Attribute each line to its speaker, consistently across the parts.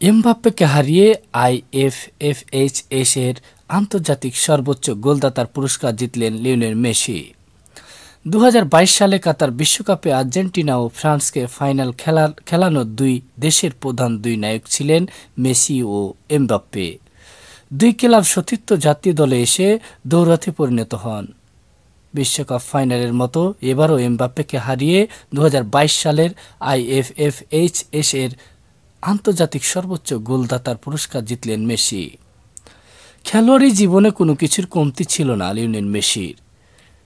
Speaker 1: এমবাপ্পেকে হারিয়ে আইএফএফএইচএস এর আন্তর্জাতিক সর্বোচ্চ গোলদাতার পুরস্কার জিতলেন লিওনেল মেসি। দু হাজার বাইশ সালে কাতার বিশ্বকাপে আর্জেন্টিনা ও ফ্রান্সকে ফাইনাল খেলার খেলানো দুই দেশের প্রধান দুই নায়ক ছিলেন মেসি ও এমবাপ্পে। দুই ক্লাব সতীর্থ জাতীয় দলে এসে দৌড়াতে পরিণত হন। বিশ্বকাপ ফাইনালের মতো এবারও এমবাপ্পেকে হারিয়ে দু হাজার বাইশ সালের আইএফএফএইচএস এর আন্তর্জাতিক সর্বোচ্চ গোলদাতার পুরস্কার জিতলেন মেসি। খেলোয়াড়ি জীবনে কোনো কিছুর কমতি ছিল না লিওনেল মেসির।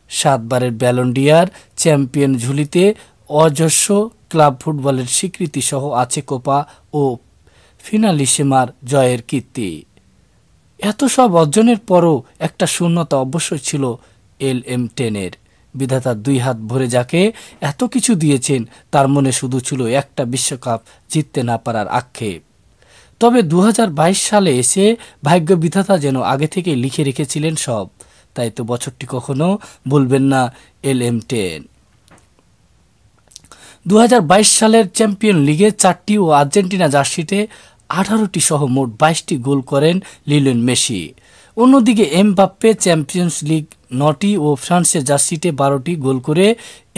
Speaker 1: সাতবারের ব্যালন্ডিয়ার চ্যাম্পিয়ন ঝুলিতে অজস্র ক্লাব ফুটবলের স্বীকৃতি সহ আছে কোপা ও ফিনালিসেমার জয়ের কীর্তি। এত সব অর্জনের পরও একটা শূন্যতা অবশ্যই ছিল এল এম টেনের। বিধাতা দুই হাত ভরে যাকে এত কিছু দিয়েছেন, তার মনে শুধু ছিল একটা বিশ্বকাপ জিততে না পারার আক্ষেপ। তবে দু হাজার বাইশ সালে এসে ভাগ্য বিধাতা যেন আগে থেকে লিখে রেখেছিলেন সব, তাই তো বছরটি কখনো বলবেন না এল এম টেন। দু হাজার বাইশ সালের চ্যাম্পিয়ন লিগে চারটি ও আর্জেন্টিনা জার্সিতে আঠারোটি সহ মোট বাইশটি গোল করেন লিলেন মেসি। অন্যদিকে এমবাপ্পে চ্যাম্পিয়ন্স লিগ নটি ও ফ্রান্সের জার্সিতে বারোটি গোল করে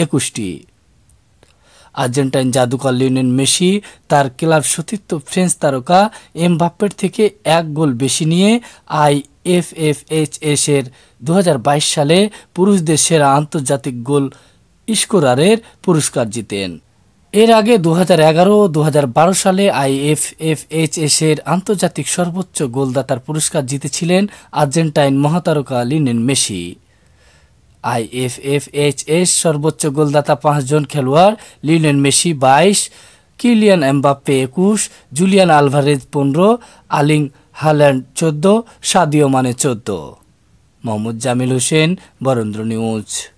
Speaker 1: একুশটি। আর্জেন্টাইন জাদুকর লিওনেল মেসি, তার ক্লাব সতীর্থ ফ্রেঞ্চ তারকা এমবাপ্পের থেকে এক গোল বেশি নিয়ে I F F H S এর দু হাজার বাইশ সালে পুরুষদের সেরা আন্তর্জাতিক গোল ইস্কোরারের পুরস্কার জিতেন। এর আগে দু হাজার এগারো ও দু হাজার বারো সালে আইএফএফএইচএস এর আন্তর্জাতিক সর্বোচ্চ গোলদাতার পুরস্কার জিতেছিলেন আর্জেন্টাইন মহাতারকা লিনেন মেসি। আইএফএফএইচএস সর্বোচ্চ গোলদাতা পাঁচজন খেলোয়াড় লিওনেল মেসি বাইশ, কিলিয়ান এমবাপ্পে একুশ, জুলিয়ান আলভারেজ পনেরো, আলিং হাল্যান্ড চোদ্দ, সাদিও মানে চোদ্দ। মোহাম্মদ জামিল হোসেন, বরেন্দ্র নিউজ।